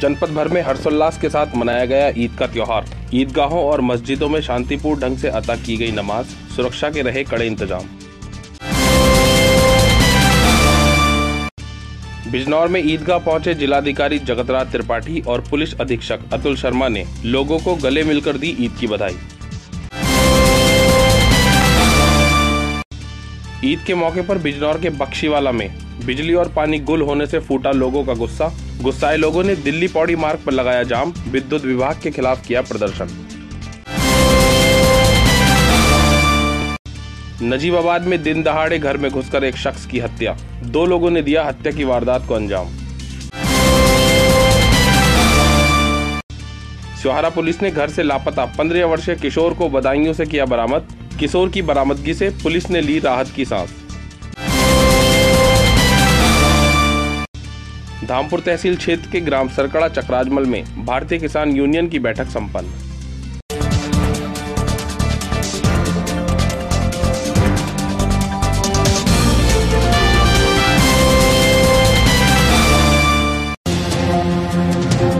जनपद भर में हर्षोल्लास के साथ मनाया गया ईद का त्यौहार। ईदगाहों और मस्जिदों में शांतिपूर्ण ढंग से अदा की गई नमाज़, सुरक्षा के रहे कड़े इंतज़ाम। बिजनौर में ईदगाह पहुँचे जिलाधिकारी जगतराज त्रिपाठी और पुलिस अधीक्षक अतुल शर्मा ने लोगों को गले मिलकर दी ईद की बधाई। ईद के मौके पर बिजनौर के बख्शीवाला में बिजली और पानी गुल होने से फूटा लोगों का गुस्सा। गुस्साए लोगों ने दिल्ली पौड़ी मार्ग पर लगाया जाम, विद्युत विभाग के खिलाफ किया प्रदर्शन। नजीबाबाद में दिन दहाड़े घर में घुसकर एक शख्स की हत्या। दो लोगों ने दिया हत्या की वारदात को अंजाम। सिहारा पुलिस ने घर से लापता पंद्रह वर्षीय किशोर को बदायूं से किया बरामद। किशोर की बरामदगी से पुलिस ने ली राहत की सांस। धामपुर तहसील क्षेत्र के ग्राम सरकड़ा चक्राजमल में भारतीय किसान यूनियन की बैठक संपन्न।